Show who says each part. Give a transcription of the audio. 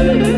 Speaker 1: you.